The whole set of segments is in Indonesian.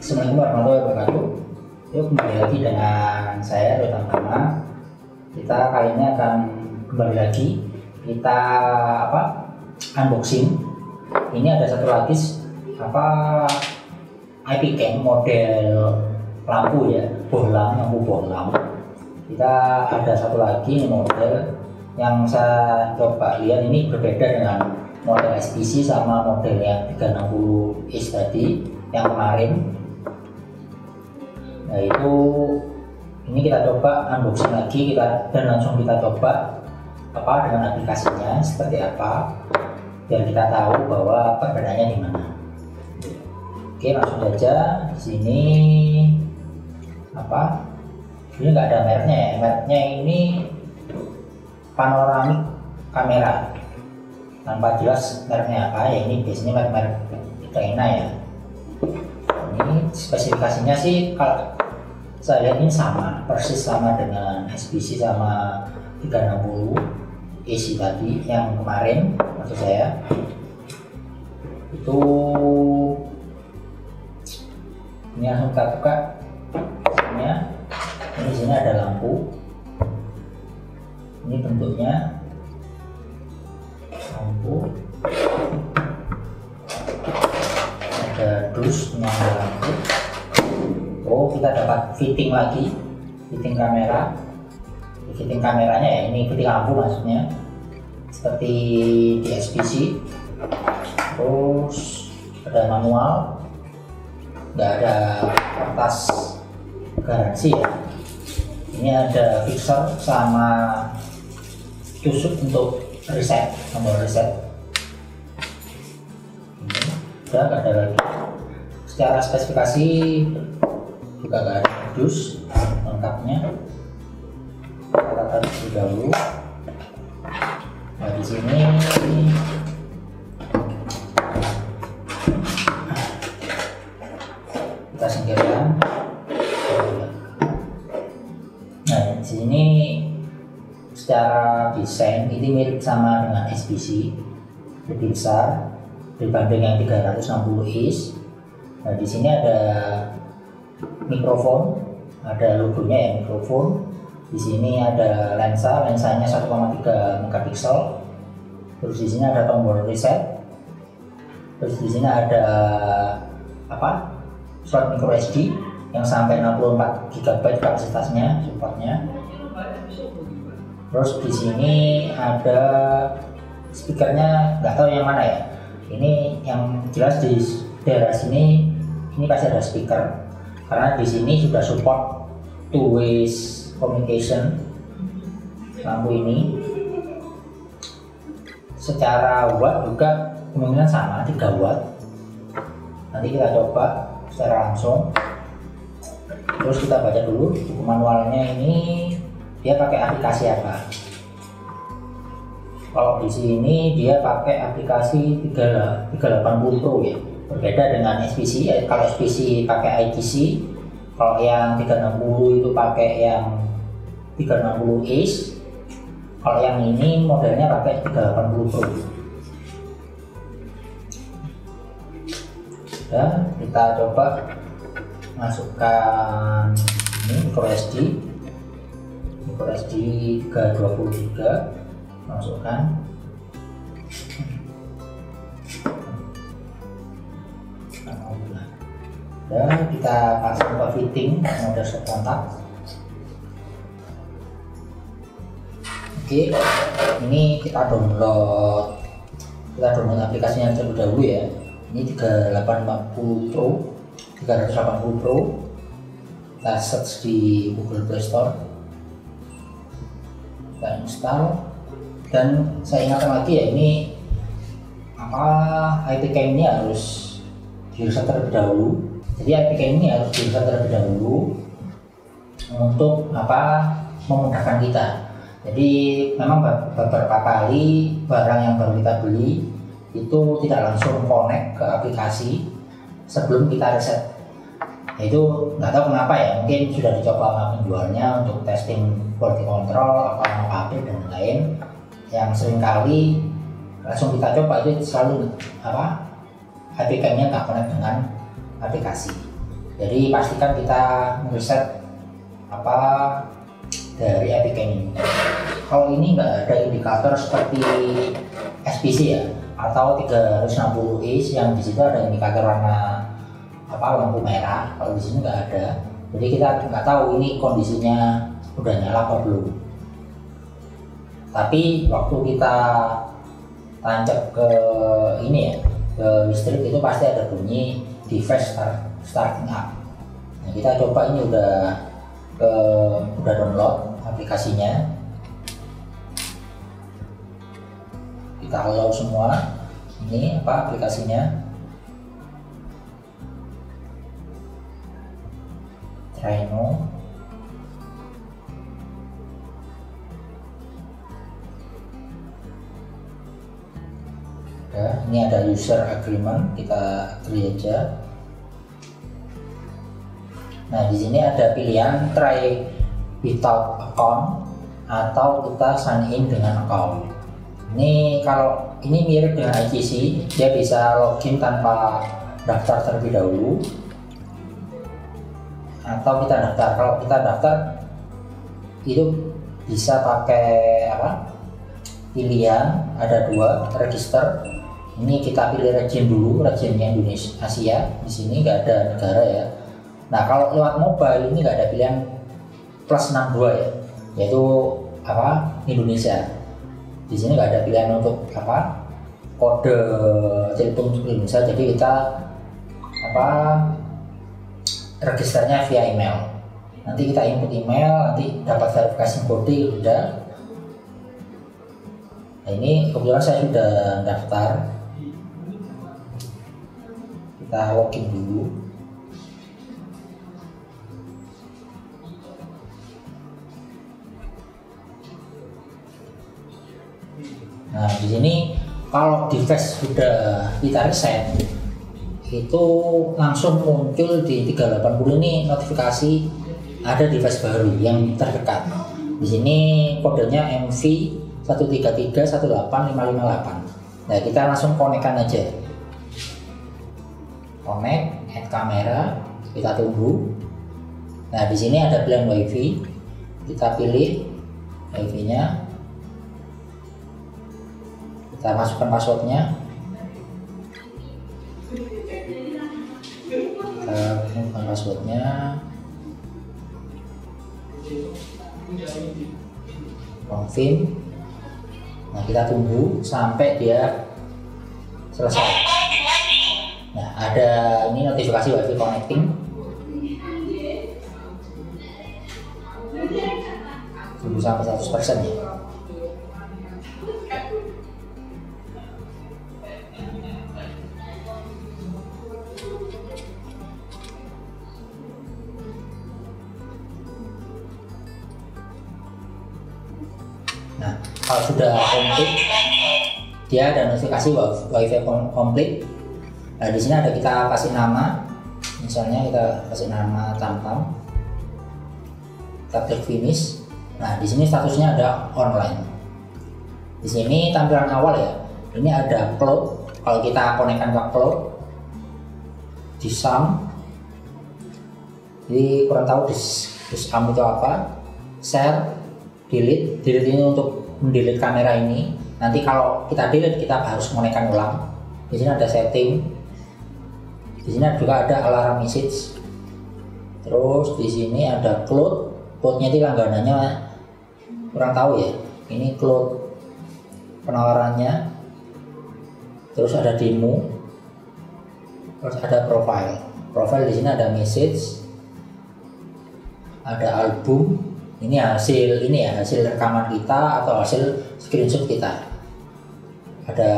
Assalamualaikum warahmatullahi wabarakatuh. Yuk kembali lagi dengan saya Rotan Tama. Kita kali ini akan kembali lagi kita apa unboxing. Ini ada satu lagi apa IP cam model lampu ya, bohlam, lampu bohlam. Kita ada satu lagi model yang saya coba lihat ini berbeda dengan model SPC sama model yang 360 is tadi yang kemarin nah itu ini kita coba unboxing lagi kita dan langsung kita coba apa dengan aplikasinya seperti apa biar kita tahu bahwa perbedaannya di mana. Oke langsung saja di sini apa ini nggak ada mereknya ya mereknya ini panoramik kamera. Tanpa jelas mereknya apa ya ini biasanya merek-merek China ya. Ini spesifikasinya sih kalau saya ini sama persis sama dengan SPC sama 360 AC tadi yang kemarin maksud saya. Itu ini langsung kita buka ini sini ada lampu. Ini bentuknya. Lampu. Ada dus nyala lampu kita dapat fitting lagi fitting kamera. Fitting kameranya ya ini fitting lampu maksudnya. Seperti di SPC terus ada manual. Nggak ada kertas garansi ya. Ini ada fixer sama tusuk untuk reset nomor reset. Ini udah ada lagi. Secara spesifikasi nggak ada dus lengkapnya. Kita terlebih dahulu. Nah di sini. Kita singkirkan. Nah di sini secara desain ini mirip sama dengan SPC lebih besar dibanding yang 360 inch nah di sini ada mikrofon. Ada logonya ya mikrofon. Di sini ada lensa lensanya 1,3 megapiksel. Terus di sini ada tombol reset. Terus di sini ada apa slot micro SD yang sampai 64 GB kapasitasnya supportnya. Terus di sini ada speakernya nggak tahu yang mana ya. Ini yang jelas di daerah sini ini pasti ada speaker karena di sini sudah support two ways communication lampu ini. Secara watt juga kemungkinan sama 3 watt. Nanti kita coba secara langsung. Terus kita baca dulu buku manualnya ini dia pakai aplikasi apa? Kalau di sini dia pakai aplikasi 380 Pro ya berbeda dengan SPC ya, kalau SPC pakai ITC kalau yang 360 itu pakai yang 360 Ace kalau yang ini modelnya pakai 380 Pro. Dan kita coba masukkan ini micro SD micro SD 323 masukkan dan kita pasang ke fitting mode stop kontak. Oke ini kita download. Kita download aplikasinya terlebih dahulu ya. Ini 3850 Pro 380 Pro. Kita search di Google Play Store. Kita install. Dan saya ingatkan lagi ya ini apa IP cam ini harus direset terlebih dahulu jadi cam ini harus direset terlebih dahulu untuk apa memudahkan kita. Jadi memang beberapa kali barang yang baru kita beli itu tidak langsung connect ke aplikasi sebelum kita reset itu nggak tahu kenapa ya mungkin sudah dicoba sama penjualnya untuk testing quality control apa nama pabrik dan lain yang sering kali langsung kita coba itu selalu apa APK nya tak connect dengan aplikasi. Jadi pastikan kita mereset apa dari Epic ini kalau ini nggak ada indikator seperti SPC ya atau 360 inch yang di situ ada indikator warna apa lampu merah. Kalau di sini nggak ada. Jadi kita nggak tahu ini kondisinya udah nyala apa belum. Tapi waktu kita tancap ke ini ya ke listrik itu pasti ada bunyi device start, starting up. Nah kita coba ini udah ke udah download aplikasinya. Kita allow semua ini apa aplikasinya. Trino ya ini ada user agreement kita agree aja. Nah di sini ada pilihan try without account atau kita sign in dengan account. Ini kalau ini mirip dengan ITC dia bisa login tanpa daftar terlebih dahulu. Atau kita daftar kalau kita daftar itu bisa pakai apa? Pilihan ada dua register ini kita pilih region dulu regionnya Indonesia Asia. Di sini nggak ada negara ya. Nah kalau lewat mobile ini nggak ada pilihan plus 62 ya yaitu apa? Indonesia. Di sini nggak ada pilihan untuk apa? Kode telepon Indonesia. Jadi kita apa? Registernya via email. Nanti kita input email nanti dapat verifikasi kode udah. Nah ini kebetulan saya sudah daftar kita login dulu. Nah di sini kalau device sudah kita reset itu langsung muncul di 380 ini notifikasi ada device baru yang terdekat. Di sini kodenya MV 1331858 nah kita langsung konekkan aja connect add kamera kita tunggu. Nah di sini ada pilihan wifi. Kita pilih wifi nya kita masukkan passwordnya. Kita masukkan passwordnya. Confirm nah kita tunggu sampai dia selesai ada ini notifikasi wifi connecting. Tunggu sampai 100% ya. Nah, kalau sudah komplit, dia ada notifikasi wifi komplit Nah di sini ada kita kasih nama, misalnya kita kasih nama tamtam, kita klik finish. Nah di sini statusnya ada online. Di sini tampilan awal ya, ini ada cloud. Kalau kita konekkan ke cloud, di sum, jadi kurang tahu di sum itu apa. Share, delete, delete ini untuk mendelete kamera ini. Nanti kalau kita delete kita harus konekkan ulang. Di sini ada setting, di sini juga ada alarm message. Terus di sini ada cloud. Cloudnya itu langganannya kurang tahu ya. Ini cloud penawarannya. Terus ada demo. Terus ada profile. Profile di sini ada message. Ada album. Ini hasil ini ya hasil rekaman kita atau hasil screenshot kita. Ada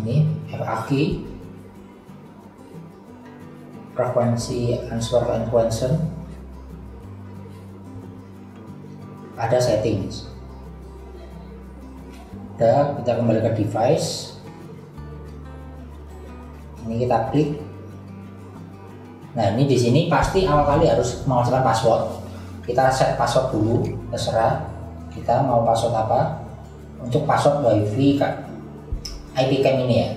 ini FAQ frekuensi answer and question ada settings. Dan kita kembali ke device. Ini kita klik. Nah ini di sini pasti awal kali harus menghasilkan password. Kita set password dulu terserah. Kita mau password apa. Untuk password wifi IP cam ini ya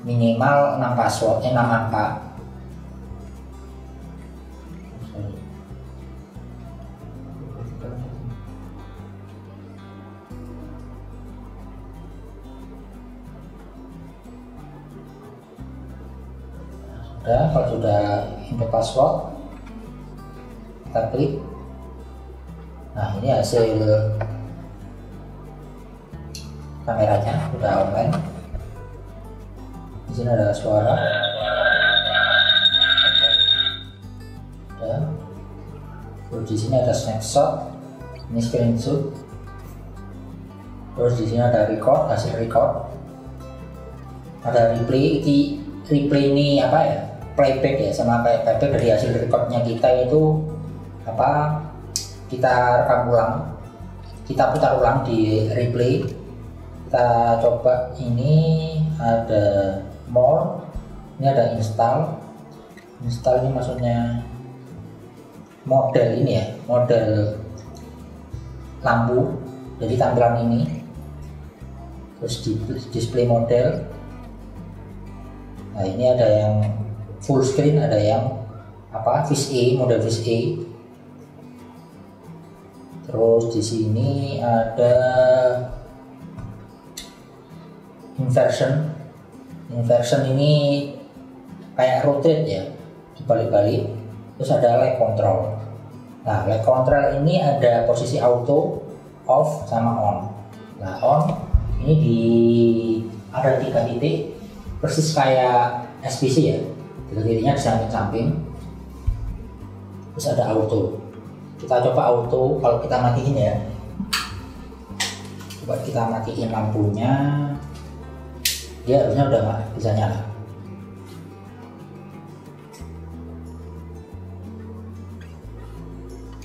minimal 6 password eh 6 angka. Sudah kalau sudah input password kita klik. Nah ini hasil kameranya sudah online sini ada suara. Dan terus di sini ada snapshot. Ini screenshot. Terus di sini ada record hasil record. Ada replay di replay ini apa ya? Playback ya sama kayak playback dari hasil recordnya kita itu apa? Kita rekam ulang. Kita putar ulang di replay. Kita coba ini ada more. Ini ada install. Install ini maksudnya model ini ya model lampu. Jadi tampilan ini. Terus di display model. Nah ini ada yang full screen ada yang apa vis A model vis A. Terus di sini ada inversion inversion ini kayak rotate ya dibalik-balik terus ada lag control. Nah lag control ini ada posisi auto off sama on. Nah on ini di ada tiga titik persis kayak SPC ya. Tiga titiknya di samping-samping terus ada auto. Kita coba auto kalau kita matiin ya. Coba kita matiin lampunya dia harusnya udah bisa nyala.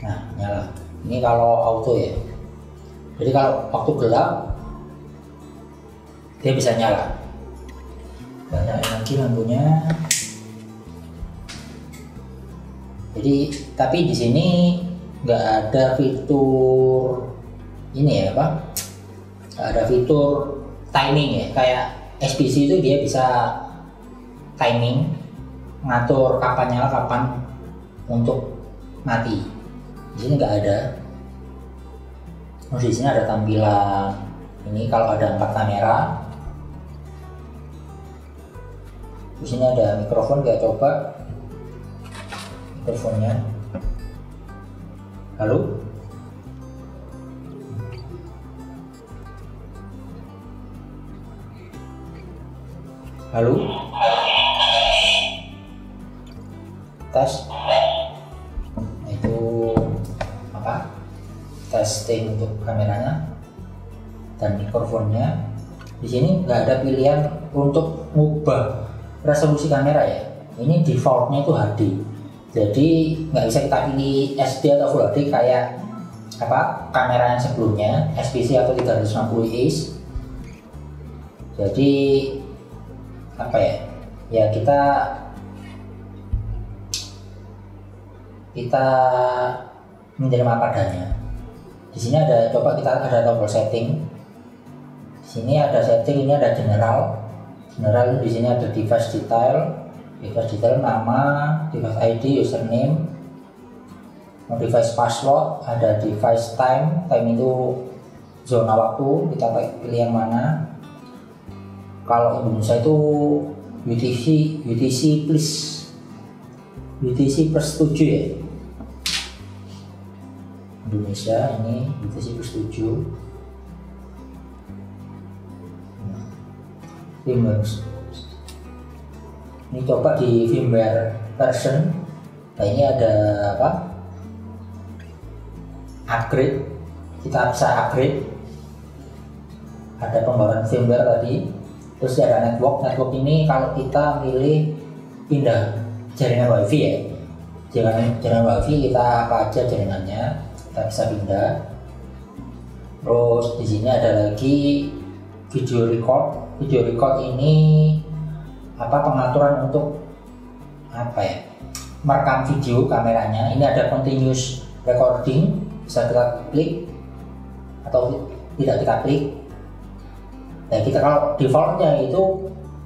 Nah nyala. Ini kalau auto ya. Jadi kalau waktu gelap dia bisa nyala. Nyalain lagi lampunya. Jadi tapi di sini nggak ada fitur ini ya apa? Nggak ada fitur timing ya kayak SPC itu dia bisa timing ngatur kapan nyala kapan untuk mati. Di sini nggak ada. Oh, di sini ada tampilan. Ini kalau ada empat kamera. Di sini ada mikrofon kita coba mikrofonnya. Halo halo? Tes itu apa? Testing untuk kameranya dan mikrofonnya. Di sini nggak ada pilihan untuk mengubah resolusi kamera ya. Ini defaultnya itu HD jadi nggak bisa kita pilih SD atau Full HD kayak apa? Kamera yang sebelumnya SPC atau 360 is jadi apa ya? Ya kita kita menerima apa adanya di sini ada coba kita ada tombol setting. Di sini ada setting ini ada general. General di sini ada device detail. Device detail nama device ID username. Device password ada device time. Time itu zona waktu kita pilih yang mana kalau Indonesia itu UTC UTC plus. UTC plus 7 ya? Indonesia ini UTC plus 7 firmware ini coba di firmware version. Nah ini ada apa? Upgrade. Kita bisa upgrade. Ada pembaruan firmware tadi terus ada network network ini kalau kita milih pindah jaringan wifi ya. Jaringan jaringan wifi kita apa aja jaringannya kita bisa pindah. Terus di sini ada lagi video record. Video record ini apa pengaturan untuk apa ya? Merekam video kameranya. Ini ada continuous recording bisa kita klik atau tidak kita klik nah kita kalau defaultnya itu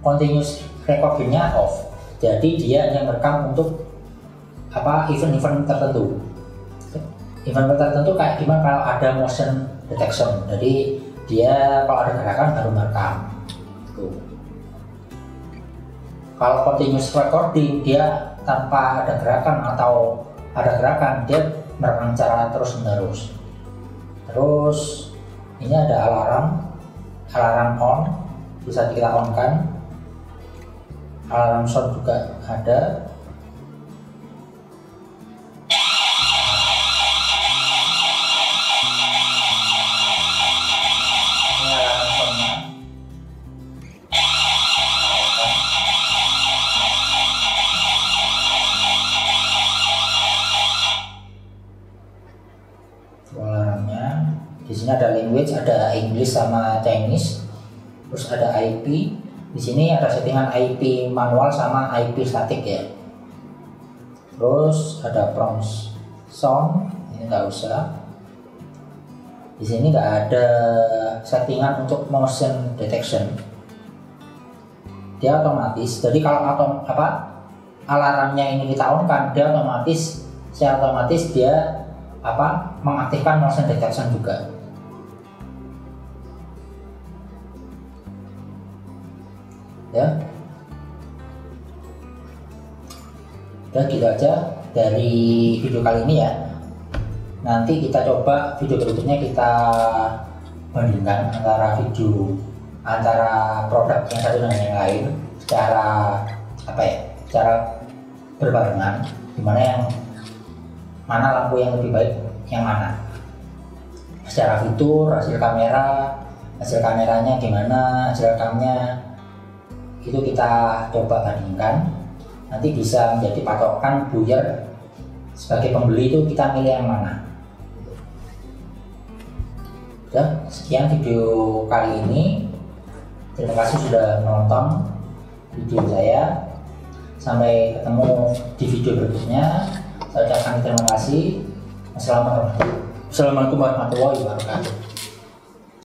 continuous recordingnya off. Jadi dia hanya merekam untuk apa event-event tertentu. Event tertentu kayak gimana kalau ada motion detection. Jadi dia kalau ada gerakan baru merekam. Tuh. kalau continuous recording dia tanpa ada gerakan atau ada gerakan dia merekam cara terus menerus terus ini ada alarm alarm on bisa kita on kan alarm sound juga ada sini ada language ada English sama Chinese. Terus ada IP di sini ada settingan IP manual sama IP statik ya. Terus ada prompt sound ini nggak usah. Di sini nggak ada settingan untuk motion detection. Dia otomatis jadi kalau atom apa alarmnya ini kita on kan dia otomatis secara otomatis dia apa mengaktifkan motion detection juga ya. Dan gitu aja dari video kali ini ya. Nanti kita coba video berikutnya kita bandingkan antara video antara produk yang satu dengan yang lain secara apa ya secara berbarengan. Di mana yang mana lampu yang lebih baik yang mana? Secara fitur hasil kamera hasil kameranya gimana hasil rekamnya itu kita coba bandingkan. Nanti bisa menjadi patokan buyer sebagai pembeli itu kita milih yang mana. Udah, sekian video kali ini. Terima kasih sudah menonton video saya. Sampai ketemu di video berikutnya. Saya ucapkan terima kasih. Assalamualaikum warahmatullahi wabarakatuh